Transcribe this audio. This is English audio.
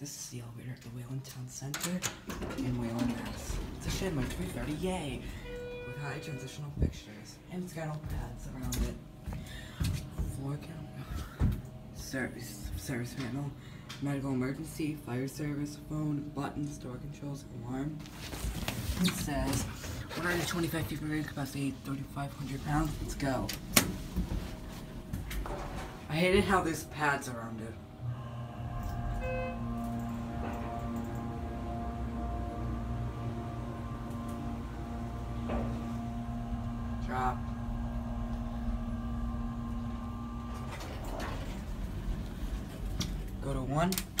this is the elevator at the Wayland Town Center in Wayland, Mass. It's a Schindler 330, yay! With high transitional fixtures. And it's got all pads around it. Floor count, service, service panel, medical emergency, fire service, phone, buttons, door controls, alarm. It says 125 feet per capacity, 3,500 pounds. Let's go. I hated how there's pads around it. Go to one.